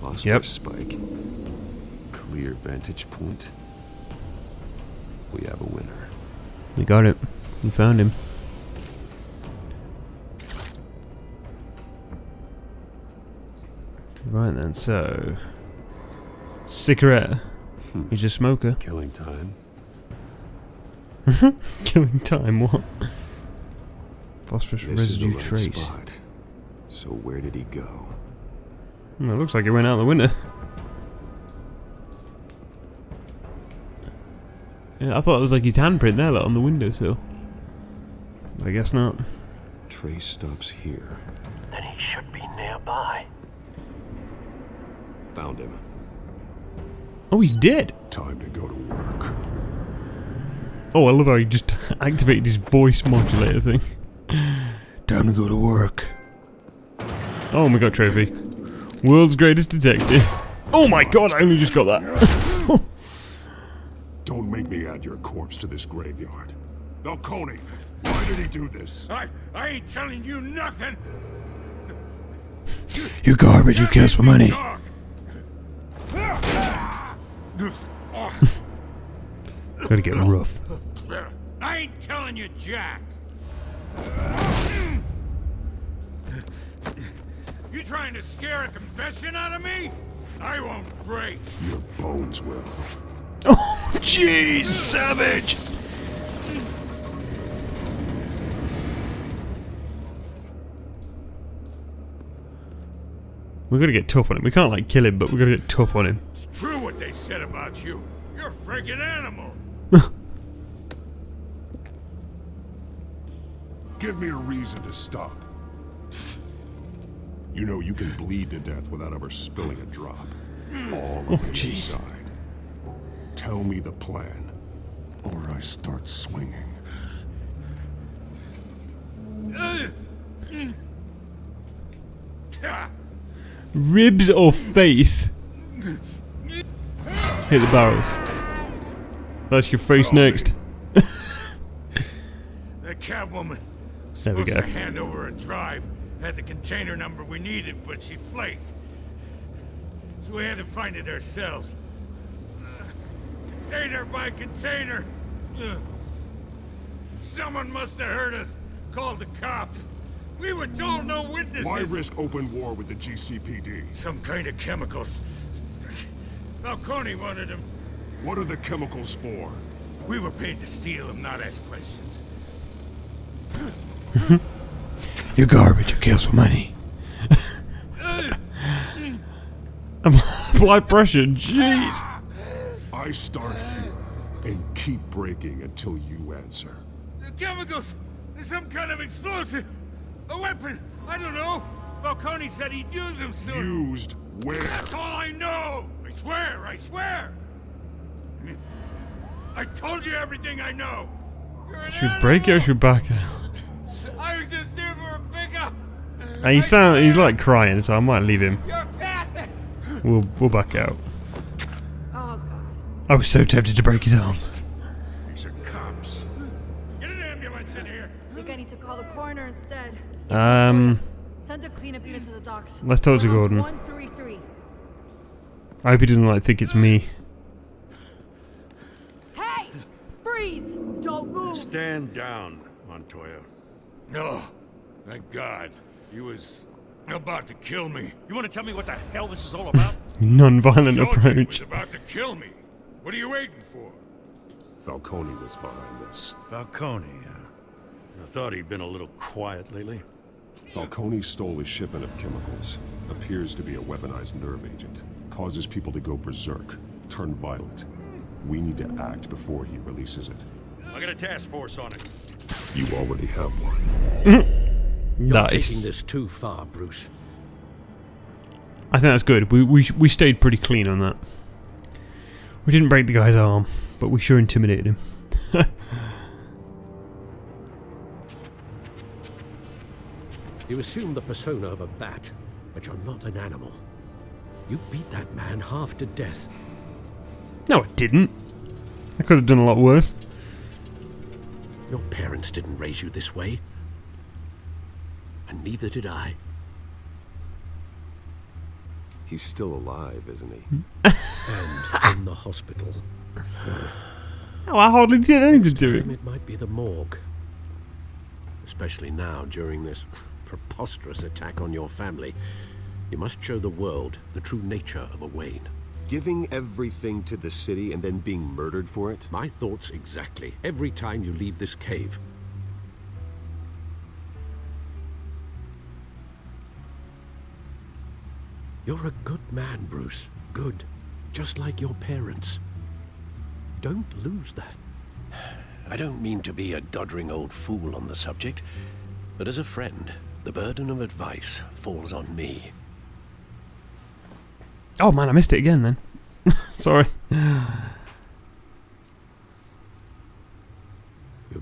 Phosphorus Yep. spike. Clear vantage point. We have a winner. We got it. We found him. Right then, so. Cigarette. Hmm. He's a smoker. Killing time. Killing time, what? Phosphorus This residue right trace. spot. So where did he go? It looks like it went out the window. Yeah, I thought it was like his handprint there, like on the windowsill. But I guess not. Trace stops here. Then he should be nearby. Found him. Oh, he's dead. Time to go to work. Oh, I love how he just activated his voice modulator thing. Time to go to work. Oh, we got trophy. World's greatest detective. Oh my god, I only just got that. Don't make me add your corpse to this graveyard. Falcone, why did he do this? I, I ain't telling you nothing. you garbage, you kills for money. Gotta get rough. I ain't telling you, Jack. You trying to scare a confession out of me? I won't break. Your bones will. Oh, jeez, savage. We gotta get tough on him. We can't like kill him, but we gotta get tough on him. It's true what they said about you. You're a friggin' animal. Give me a reason to stop. You know you can bleed to death without ever spilling a drop. Hmm. All Oh, on the jeez. inside. Tell me the plan, or I start swinging. Ribs or face? Hit the barrels. That's your face next. That catwoman was There we supposed go. to hand over a drive. Had the container number we needed, but she flaked. So we had to find it ourselves. Uh, container by container. Ugh. Someone must have heard us. Called the cops. We were told no witnesses. Why risk open war with the GCPD? Some kind of chemicals. Falcone wanted them. What are the chemicals for? We were paid to steal them, not ask questions. You garbage, you kills for money. Blood pressure, jeez. I start here and keep breaking until you answer. The chemicals! There's some kind of explosive! A weapon! I don't know! Falcone said he'd use them soon! Used where? That's all I know! I swear, I swear! I told you everything I know! You're an Should we break it or animal. should we back out? I was just here for a pickup! Uh, he sound, he's like crying, so I might leave him. We'll we'll back out. Oh god. I was so tempted to break his arm. These are cops. Get an ambulance in here! I think I need to call the coroner instead. Um, Send a cleanup unit to the docks. Let's talk to Gordon. 133. I hope he doesn't like think it's me. Hey! Freeze! Don't move! Stand down, Montoya. No. Thank God. He was about to kill me. You want to tell me what the hell this is all about? Non-violent he was approach. about to kill me. What are you waiting for? Falcone was behind this. Falcone, uh, I thought he'd been a little quiet lately. Falcone stole a shipment of chemicals. Appears to be a weaponized nerve agent. Causes people to go berserk, turn violent. We need to act before he releases it. I got a task force on it. You already have one. You're taking this too far, Bruce. I think that's good. We we we stayed pretty clean on that. We didn't break the guy's arm, but we sure intimidated him. You assume the persona of a bat, but you're not an animal. You beat that man half to death. No, I didn't. I could have done a lot worse. Your parents didn't raise you this way. And neither did I. He's still alive, isn't he? Hmm. And in the hospital. Oh, I hardly did anything to Time him. It might be the morgue. Especially now, during this preposterous attack on your family. You must show the world the true nature of a Wayne. Giving everything to the city and then being murdered for it? My thoughts exactly. Every time you leave this cave. You're a good man, Bruce. Good. Just like your parents. Don't lose that. I don't mean to be a doddering old fool on the subject, but as a friend, the burden of advice falls on me. Oh man, I missed it again then. Sorry. You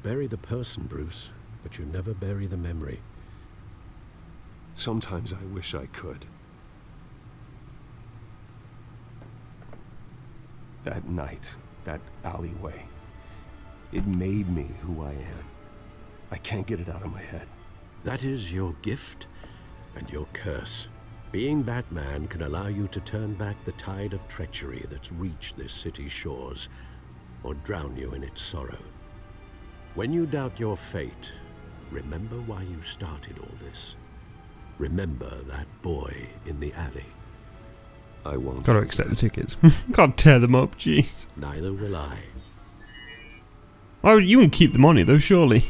bury the person, Bruce, but you never bury the memory. Sometimes I wish I could. That night, that alleyway, it made me who I am. I can't get it out of my head. That is your gift and your curse. Being Batman can allow you to turn back the tide of treachery that's reached this city's shores, or drown you in its sorrow. When you doubt your fate, remember why you started all this. Remember that boy in the alley. I won't. Gotta accept the tickets. Can't tear them up, jeez. Neither will I. Oh, you won't keep the money though, surely.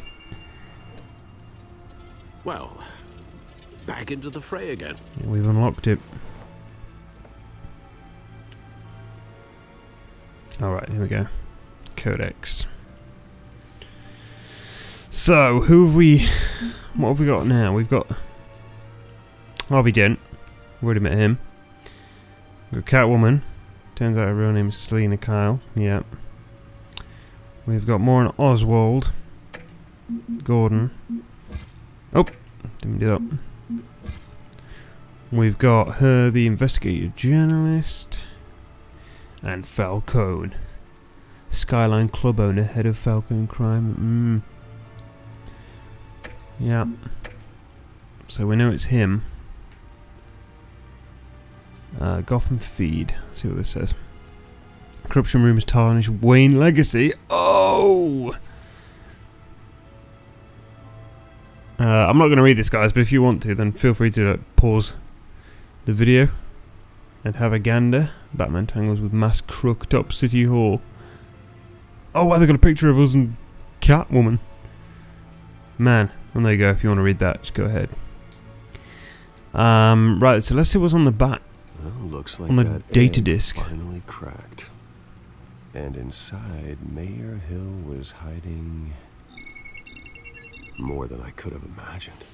Well, back into the fray again. We've unlocked it. Alright, here we go. Codex. So, who have we... What have we got now? We've got... Harvey Dent. Already met him. We've got Catwoman. Turns out her real name is Selina Kyle. Yep. We've got Moran Oswald. Gordon. Oh, didn't do that. We've got her, the investigative journalist, and Falcone, Skyline Club owner, head of Falcone Crime. Mm. Yeah. So we know it's him. Uh, Gotham Feed. Let's see what this says. Corruption rumors tarnish Wayne legacy. Oh! Uh, I'm not going to read this, guys, but if you want to, then feel free to pause the video and have a gander. Batman tangles with mass crook top City Hall. Oh, wow, they've got a picture of us and Catwoman. Man, and there you go. If you want to read that, just go ahead. Um, right, so let's see what's on the back. Well, looks like On the data disk. finally cracked. And inside, Mayor Hill was hiding more than I could have imagined.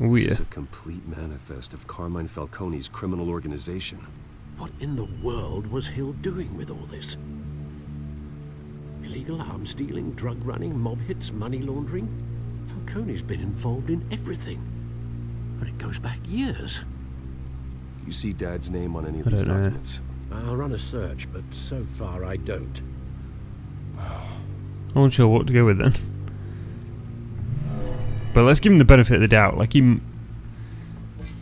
Oh, This is a complete manifest of Carmine Falcone's criminal organization. What in the world was Hill doing with all this? Illegal arms dealing, drug running, mob hits, money laundering? Falcone's been involved in everything. And it goes back years. You see Dad's name on any of I these don't know. documents? I'll run a search, but so far I don't. I wasn't sure what to go with then. But let's give him the benefit of the doubt. Like he, m-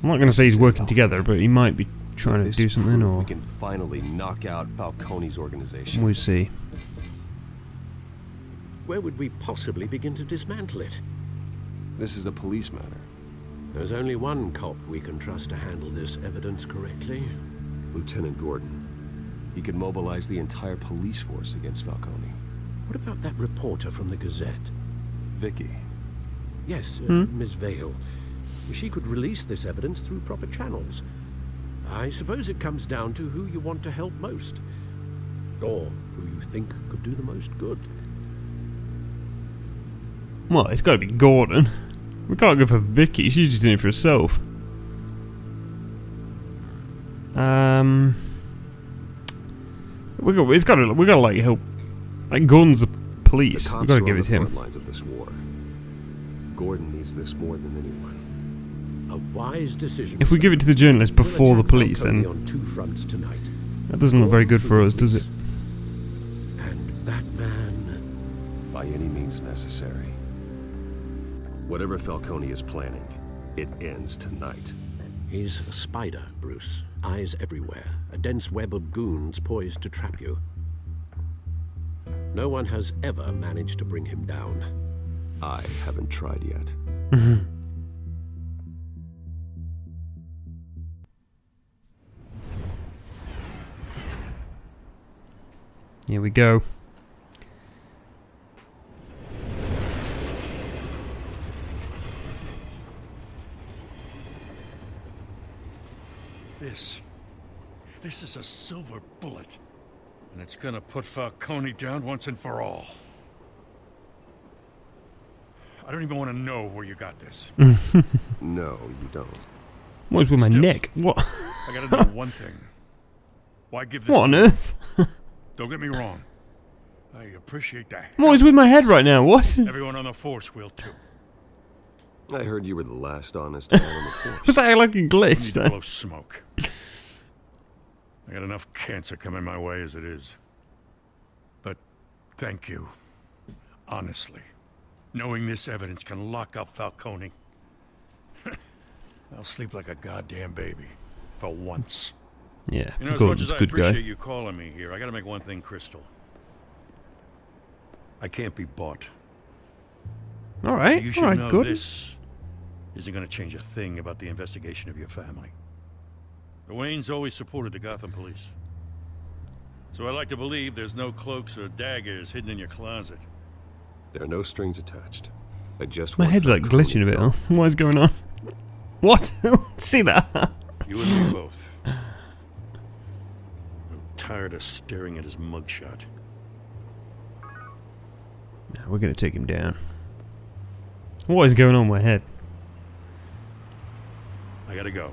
I'm not going to say he's working together, but he might be trying to do something, or we can finally knock out Falcone's organization. we'll see. Where would we possibly begin to dismantle it? This is a police matter. There's only one cop we can trust to handle this evidence correctly. Lieutenant Gordon. He could mobilize the entire police force against Falcone. What about that reporter from the Gazette? Vicky. Yes, uh, Miss Vale. She could release this evidence through proper channels. I suppose it comes down to who you want to help most. Or who you think could do the most good. Well, it's got to be Gordon. We can't go for Vicky. She's just doing it for herself. Um, we got. It's got to. We got to like help. Like Gordon's the The police. cops We got to give it the him. lines of this war. Gordon needs this more than anyone. A wise decision. If we give it to the journalist before the police, then on two fronts tonight. that doesn't look very good for us, does it? And Batman. By any means necessary. Whatever Falcone is planning, it ends tonight. He's a spider, Bruce. Eyes everywhere. A dense web of goons poised to trap you. No one has ever managed to bring him down. I haven't tried yet. Here we go. This. This is a silver bullet. And it's gonna put Falcone down once and for all. I don't even want to know where you got this. No, you don't. What is with my neck? What? I gotta know one thing. Why give this What on earth? Don't get me wrong. I appreciate that. What is with my head right now? What? Everyone on the force will too. I heard you were the last honest man on the force. Was that like a I need glitch to blow smoke. I got enough cancer coming my way as it is. But thank you. Honestly. Knowing this evidence can lock up Falcone. I'll sleep like a goddamn baby. For once. Yeah, You know, as much Gordon's as a I good appreciate guy. you calling me here, I gotta make one thing crystal. I can't be bought. All right, you all should right, know good. this isn't gonna change a thing about the investigation of your family. The Waynes always supported the Gotham police. So I like to believe there's no cloaks or daggers hidden in your closet. There are no strings attached. I just My head's like Falcone glitching a bit. gone. Huh? What is going on? What? See that? You and me both. I'm tired of staring at his mugshot. We're gonna take him down. What is going on with my head? I gotta go.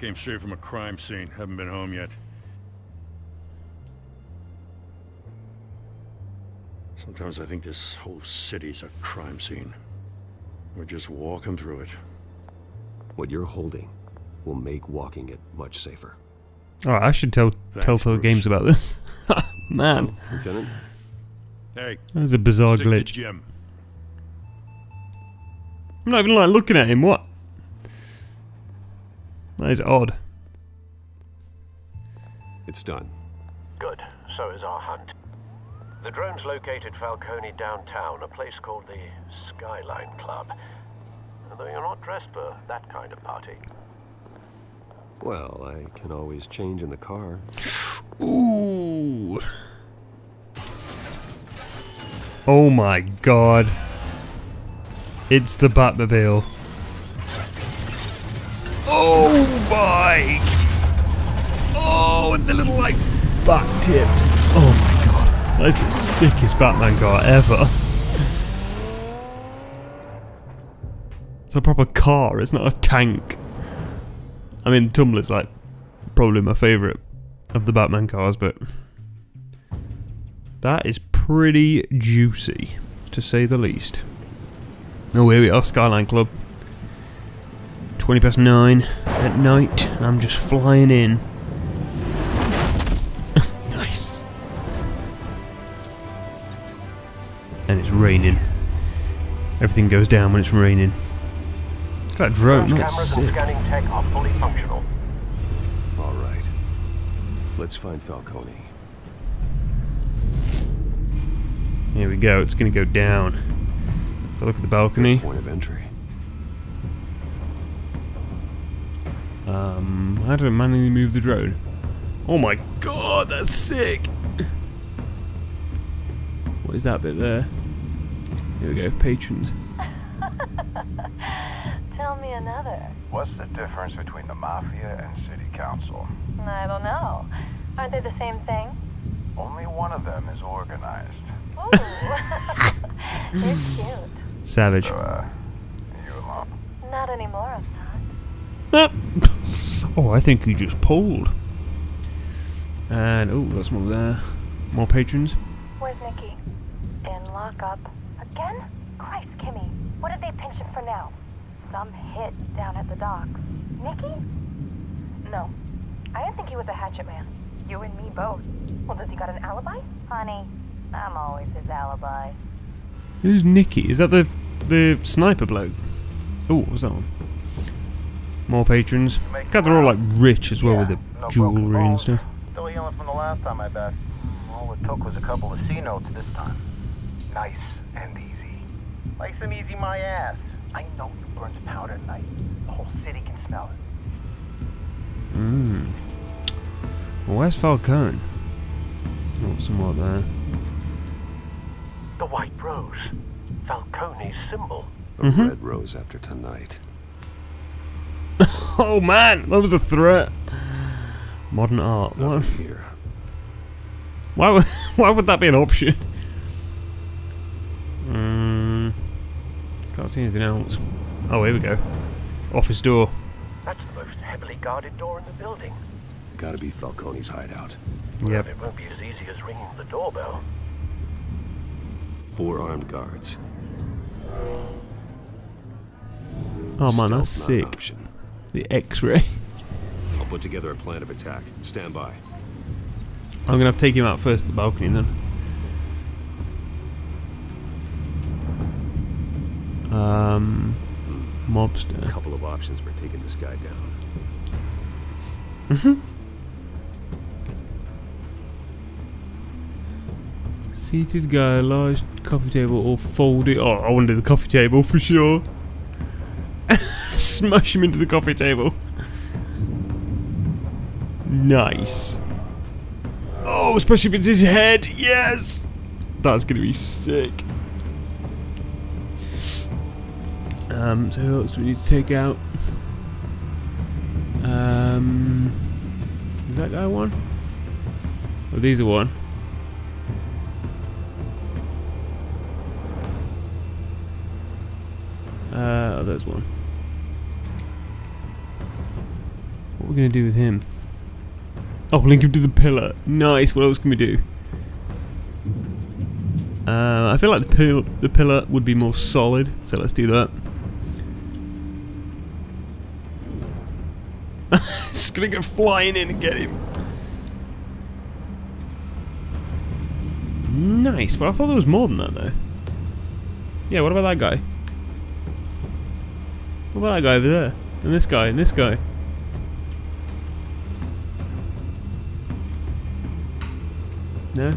Came straight from a crime scene. Haven't been home yet. Sometimes I think this whole city's a crime scene. We're just walking through it. What you're holding will make walking it much safer. All right, I should tell Thanks, Telltale Bruce. Games about this. Man, Lieutenant, Hey, that's a bizarre glitch. Jim. I'm not even like looking at him. What? That is odd. it's done. Good. So is our hunt. The drones located Falcone downtown, a place called the Skyline Club. Though you're not dressed for that kind of party. Well, I can always change in the car. Ooh. Oh my god. It's the Batmobile. Oh my. Oh, and the little like back tips. Oh my god. That is the sickest Batman car ever. It's a proper car, it's not a tank. I mean, Tumbler's like probably my favourite of the Batman cars, but that is pretty juicy, to say the least. Oh, here we are, Skyline Club. 20 past 9 at night, and I'm just flying in. And it's raining. Everything goes down when it's raining. Look at that drone, that's sick. scanning tech are fully functional. All right. Let's find Falcone. Here we go, it's gonna go down. So look at the balcony. Point of entry. Um, how do I manually move the drone? Oh my god, that's sick! What is that bit there? Here we go, patrons. Tell me another. What's the difference between the Mafia and City Council? I don't know. Aren't they the same thing? Only one of them is organized. Ooh. They're cute. Savage. So, uh, you alone? Not anymore, I'm not. Oh, I think you just pulled. And, oh, that's more there. More patrons. Where's Nikki? In lockup. Again? Christ, Kimmy. What did they pinch him for now? Some hit down at the docks. Nikki? No. I didn't think he was a hatchet man. You and me both. Well, does he got an alibi? Honey, I'm always his alibi. Who's Nicky? Is that the the sniper bloke? Oh, what was that one? More patrons. God, they're all like rich as well with the no jewelry and stuff. Still yelling from the last time I bet. All it took was a couple of C notes this time. Nice and easy. Nice and easy, my ass. I know you burned powder at night. The whole city can smell it. Mmm. Well, where's Falcone? Oh, somewhat there. The white rose. Falcone's symbol. A Mhm. red rose after tonight. Oh man, that was a threat. Modern art. What? Here. Why would, why would that be an option? Mm, can't see anything else. Oh, here we go. Office door. That's the most heavily guarded door in the building. Gotta be Falcone's hideout. Yep. It won't be as easy as ringing the doorbell. Four armed guards. Oh man, that's Stealth not an sick. option. The X-ray. I'll put together a plan of attack. Stand by. I'm gonna have to take him out first at the balcony then. Um, mobster. couple of options for taking this guy down. Seated guy, large coffee table, or folded. Oh, I want to do the coffee table for sure. Smash him into the coffee table. Nice. Oh, especially if it's his head. Yes! That's gonna be sick. Um, so who else do we need to take out? Um, is that guy one? Oh, these are one. Uh, oh, there's one. What are we gonna do with him? Oh, link him to the pillar. Nice. What else can we do? Uh, I feel like the the pillar would be more solid, so let's do that. Just gonna go flying in and get him. Nice, but I thought there was more than that though. Yeah, what about that guy? What about that guy over there? And this guy, and this guy. No?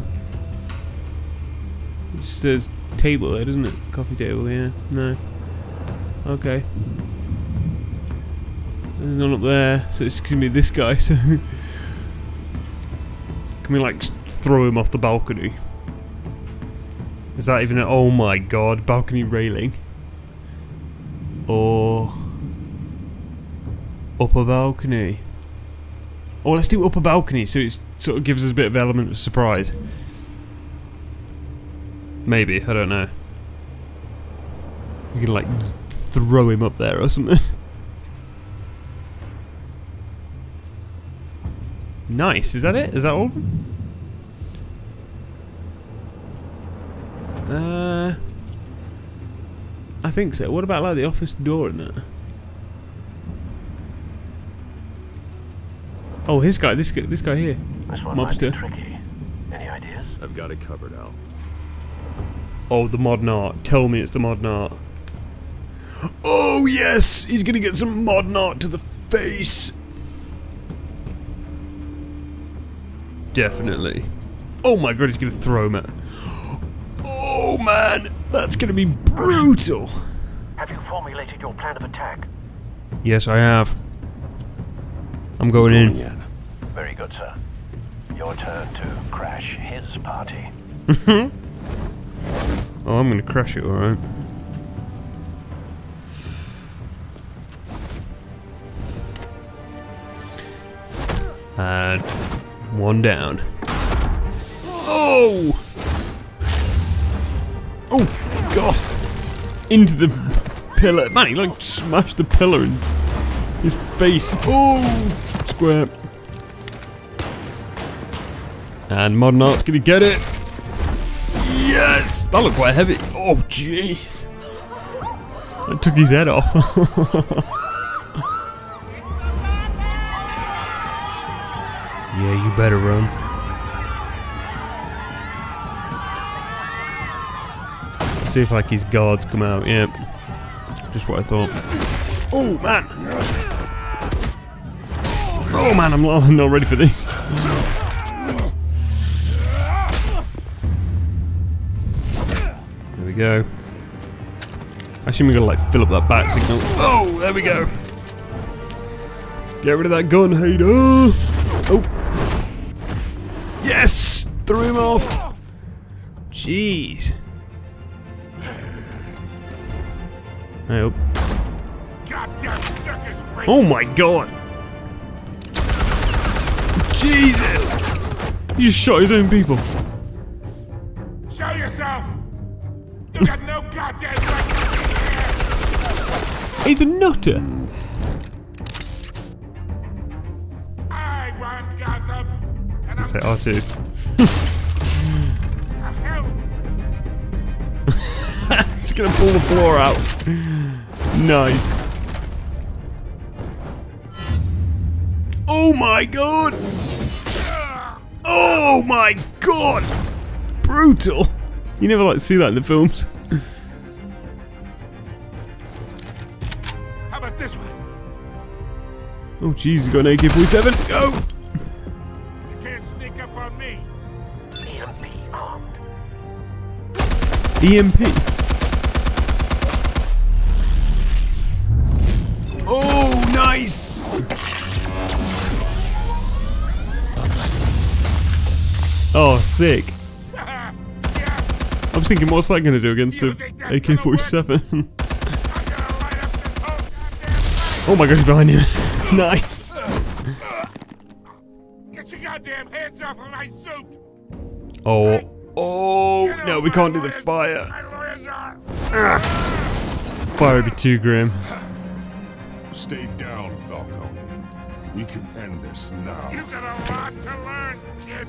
It just says table there, doesn't it? Coffee table, yeah. No. Okay. There's none up there, so it's gonna be this guy, so... Can we, like, throw him off the balcony? Is that even a... Oh my god, balcony railing. Or... Upper balcony. Oh, let's do upper balcony, so it sort of gives us a bit of element of surprise. Maybe, I don't know. You can like throw him up there or something. nice, is that it? Is that all of them? Uh, I think so. What about like the office door in there? Oh, his guy, this guy, this guy here. This one might Mobster. be tricky. Any ideas? I've got it covered, Al. Oh, the modern art. Tell me it's the modern art. Oh, yes! He's gonna get some modern art to the face. Definitely. Oh my god, he's gonna throw him at. Oh man, that's gonna be brutal. Have you formulated your plan of attack? Yes, I have. I'm going in. Oh, yeah. Very good, sir. Your turn to crash his party. Oh, I'm gonna crash it, alright. And one down. Oh! Oh, God! Into the pillar. Man, he like smashed the pillar in his face. Oh! Square. And Modern Art's gonna get it. Yes! That looked quite heavy. Oh, jeez. I took his head off. better run. See if like his guards come out. Yep. Just what I thought. Oh man! Oh man, I'm not, ready for this. There we go. Actually, we're gonna like fill up that bat signal. Oh, there we go. Get rid of that gun, Hader. Oh. Yes! Threw him off. Jeez. I hope. Goddamn circus freak! Oh my god! Jesus! He just shot his own people. Show yourself! You got no goddamn right to be here! He's a nutter. Say R2. hell Just gonna pull the floor out. Nice. Oh my god! Oh my god! Brutal! You never like to see that in the films. How about this one? Oh jeez, he's got an AK-47. Go! EMP. Oh, nice! Oh, sick. I was thinking, what's that going to do against a AK-47? I'm gonna light up this whole goddamn oh my gosh, behind you. nice. Get your goddamn hands off of my suit! Oh. Oh, no, we can't do the fire. My! Fire would be too grim. Stay down, Falcone. We can end this now. You got a lot to learn, kid!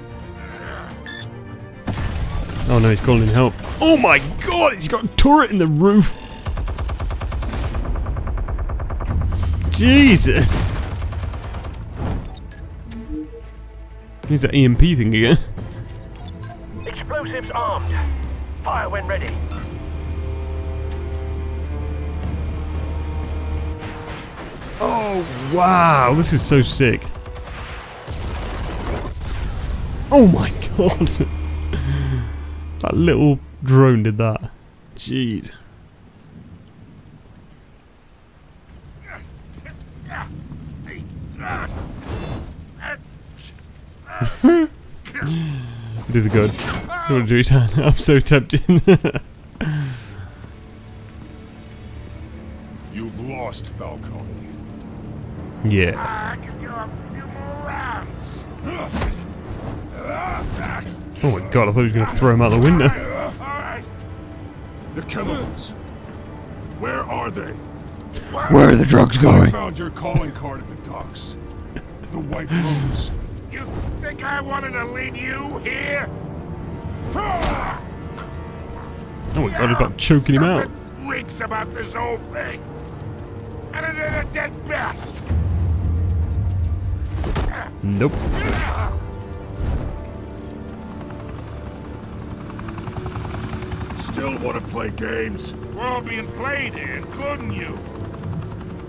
Oh no, he's calling help. Oh my god, he's got a turret in the roof. Jesus. Here's that EMP thing again. Explosives armed. Fire when ready. Oh wow, this is so sick. Oh my god. that little drone did that. Jeez. It is good. I want to do his hand. I'm so tempted. You've lost, Falcone. yeah. I can go a few more rounds. Oh my god, I thought he was going to throw him out the window. The chemicals. Where are they? Where are the drugs going? I going? found your calling card at the docks. The White Rose. You think I wanted to lead you here? Oh my god, he's about choking him out. Something reeks about this whole thing. And it is a dead bat. Nope. Still want to play games? We're all being played here, including you.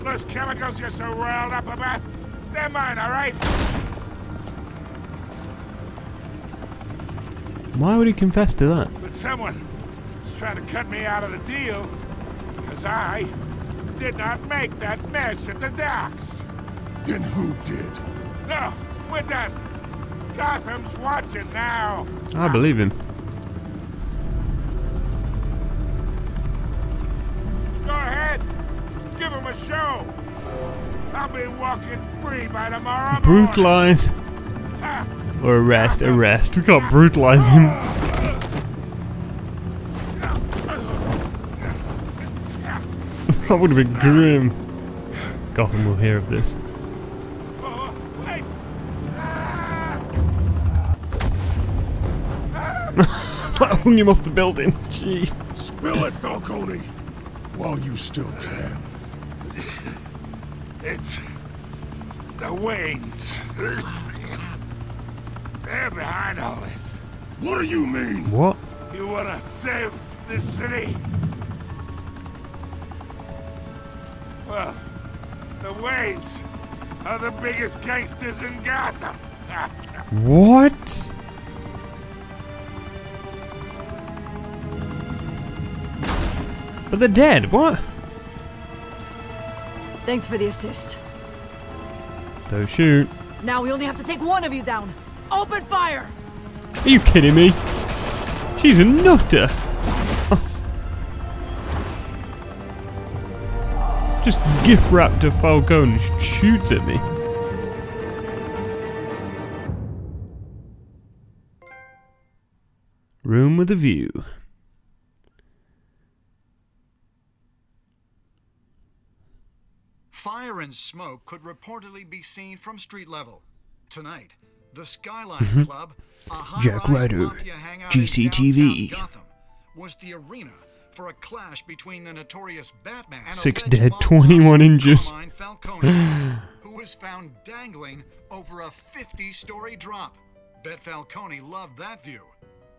Those chemicals you're so riled up about, they're mine, all right? Why would he confess to that? But someone is trying to cut me out of the deal because I did not make that mess at the docks. Then who did? No, we're done. Gotham's watching now. I believe him. Go ahead. Give him a show. I'll be walking free by tomorrow morning. Brutalize Ha! Or arrest, arrest. We can't brutalize him. that would have been grim. Gotham will hear of this. Wait. It's like hung him off the building. Jeez. Spill it, Falcone! While you still can. It's the Waynes. They're behind all this. What do you mean? What? You wanna save this city? Well, the Waynes are the biggest gangsters in Gotham. What? But they're dead. What? Thanks for the assist. Don't shoot. Now we only have to take one of you down. Open fire! Are you kidding me? She's a nutter. Just gift wrapped a Falcon and shoots at me. Room with a view. Fire and smoke could reportedly be seen from street level. Tonight, the Skyline Club, a Mm-hmm. Jack Ryder, mafia hangout in GCTV. Gotham, was the arena for a clash between the notorious Batman and Six dead, 21 boss injured. Who was found dangling over a 50-story drop. Bet Falcone loved that view.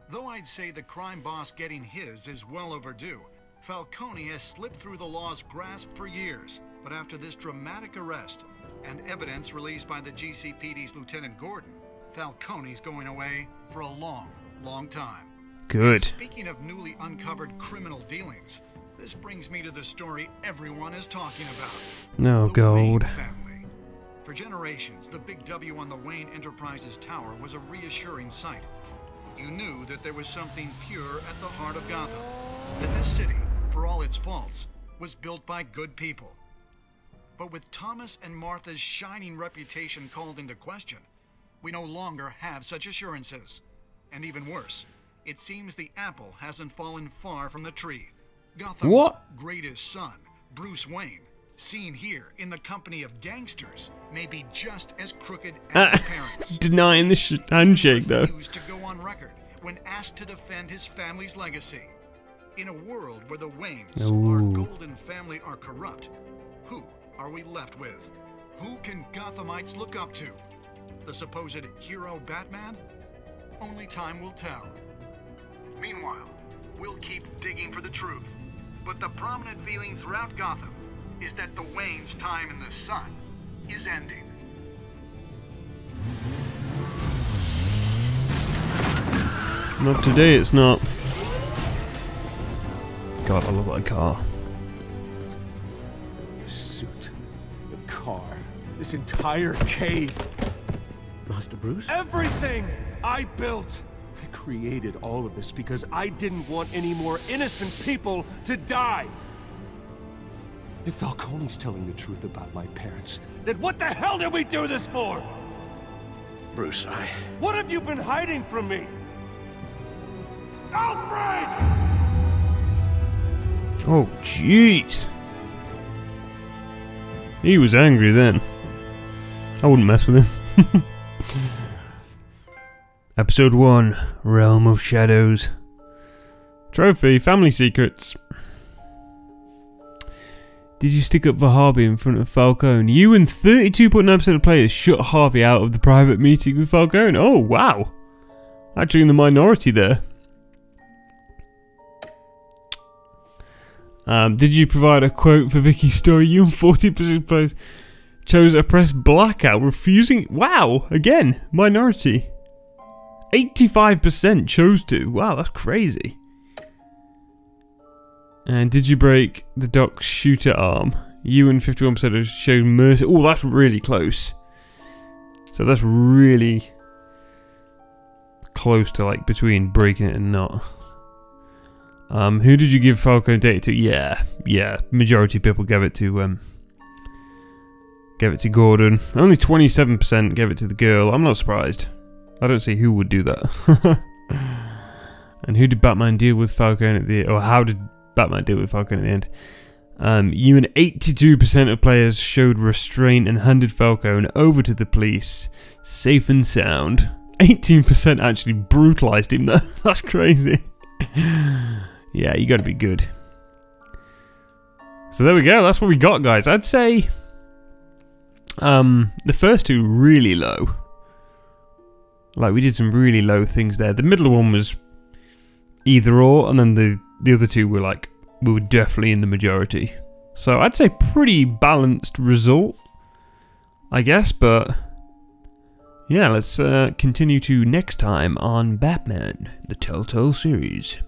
Though I'd say the crime boss getting his is well overdue, Falcone has slipped through the law's grasp for years. But after this dramatic arrest and evidence released by the GCPD's Lieutenant Gordon, Falcone's going away for a long, long time. Good. Speaking of newly uncovered criminal dealings, this brings me to the story everyone is talking about. No The gold. family. For generations, the big W on the Wayne Enterprises tower was a reassuring sight. You knew that there was something pure at the heart of Gotham. That this city, for all its faults, was built by good people. But with Thomas and Martha's shining reputation called into question, we no longer have such assurances. And even worse, it seems the apple hasn't fallen far from the tree. Gotham's What? greatest son, Bruce Wayne, seen here in the company of gangsters, may be just as crooked as uh, his parents. Denying the sh- handshake though. to go on record when asked to defend his family's legacy. In a world where the Waynes, our Ooh. golden family, are corrupt, who are we left with? Who can Gothamites look up to? The supposed hero Batman? Only time will tell. Meanwhile, we'll keep digging for the truth. But the prominent feeling throughout Gotham is that the Waynes' time in the sun is ending. Not today, it's not. God, I love that car. The suit, the car, this entire cave, Master Bruce? everything I built. I created all of this because I didn't want any more innocent people to die. If Falcone's telling the truth about my parents, then what the hell did we do this for? Bruce, I... What have you been hiding from me? Alfred! Oh, jeez. He was angry then. I wouldn't mess with him. Episode 1 Realm of Shadows. Trophy Family Secrets. Did you stick up for Harvey in front of Falcone? You and 32.9% of players shut Harvey out of the private meeting with Falcone. Oh, wow. Actually in the minority there. Um, did you provide a quote for Vicky's story? You and 40% of players chose a press blackout, refusing. Wow, again, minority. 85% chose to. Wow, that's crazy. And did you break the docks shooter arm? You and 51% have showed mercy. Oh, that's really close. So that's really close to like between breaking it and not. Um, who did you give Falcone data to? Yeah, yeah. Majority of people gave it to um, gave it to Gordon. Only twenty seven percent gave it to the girl. I'm not surprised. I don't see who would do that. and who did Batman deal with Falcon at the? Or how did Batman deal with Falcon at the end? Um, you and 82% of players showed restraint and handed Falcone over to the police, safe and sound. 18% actually brutalized him though. That's crazy. yeah, you gotta be good. So there we go. That's what we got, guys. I'd say um, the first two really low. Like we did some really low things there. The middle one was either or, and then the the other two were like we were definitely in the majority. So I'd say pretty balanced result. I guess, but yeah, let's uh, continue to next time on Batman, the Telltale series.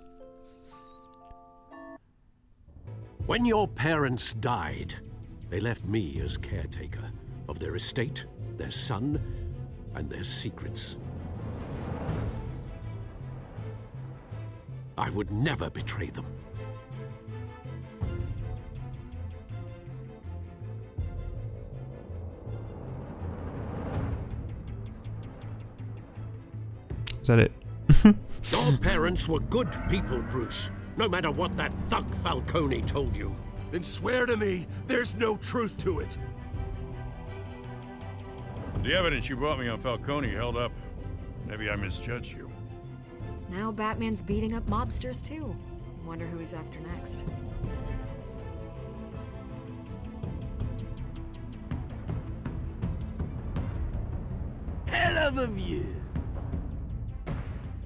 When your parents died, they left me as caretaker of their estate, their son, and their secrets. I would never betray them. Is that it? Your parents were good people, Bruce. No matter what that thug Falcone told you. Then swear to me there's no truth to it. The evidence you brought me on Falcone held up. Maybe I misjudged you. Now Batman's beating up mobsters too. Wonder who he's after next. Hell of a view.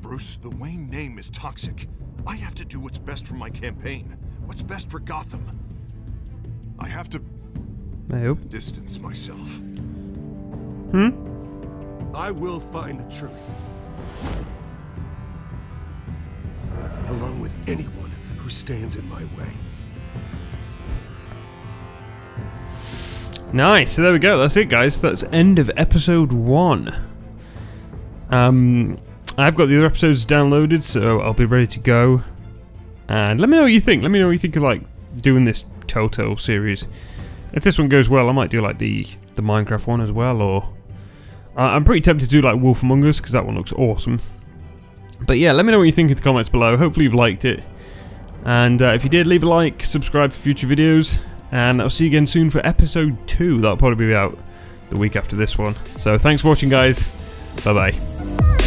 Bruce, the Wayne name is toxic. I have to do what's best for my campaign. What's best for Gotham. I have to Nope. distance myself. Hmm? I will find the truth. Along with anyone who stands in my way. Nice. So there we go. That's it, guys. That's end of episode one. Um, I've got the other episodes downloaded, so I'll be ready to go. And let me know what you think. Let me know what you think of like doing this Telltale series. If this one goes well, I might do like the the Minecraft one as well. Or I- I'm pretty tempted to do like Wolf Among Us because that one looks awesome. But yeah, let me know what you think in the comments below. Hopefully you've liked it. And uh, if you did, leave a like, subscribe for future videos, and I'll see you again soon for episode 2. That'll probably be out the week after this one. So thanks for watching, guys. Bye bye.